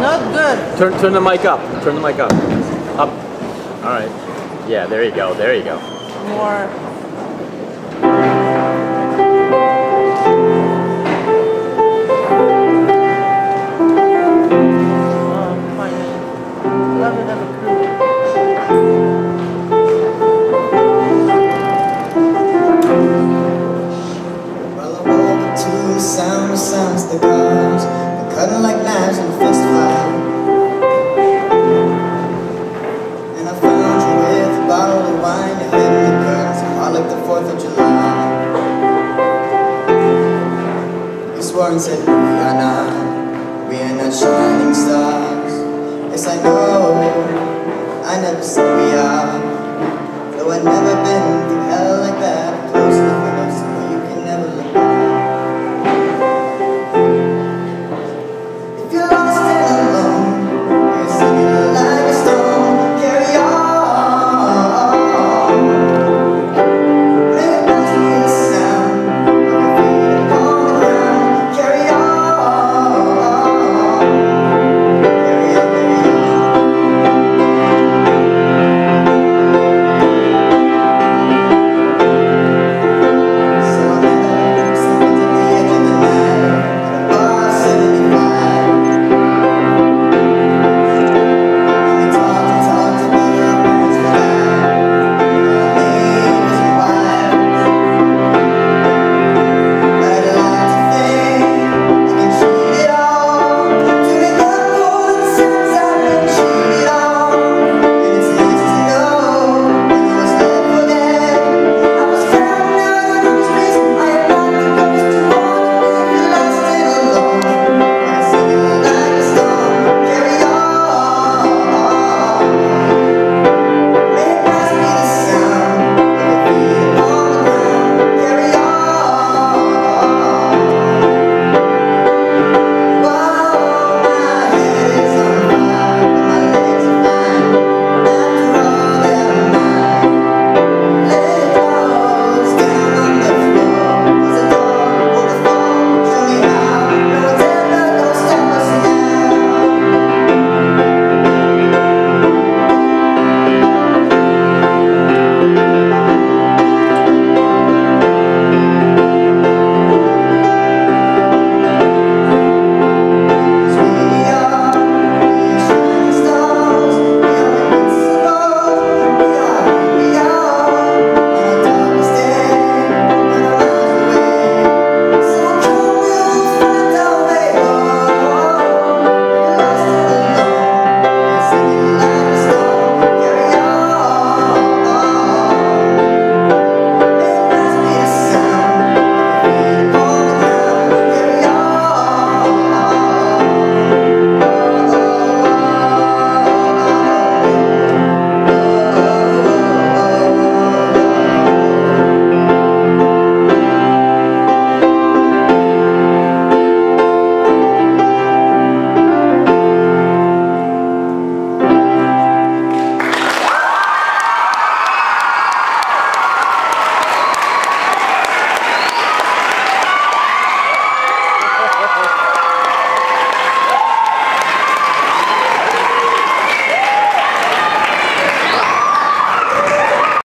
Not good. Turn, turn the mic up. Turn the mic up. Up. All right. Yeah, there you go. There you go. More. 4th of July swore and said we are not We are not shining stars. Yes, I know. I never said we are. Though I've never